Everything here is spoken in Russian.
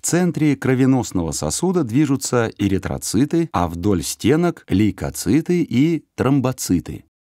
В центре кровеносного сосуда движутся эритроциты, а вдоль стенок – лейкоциты и тромбоциты.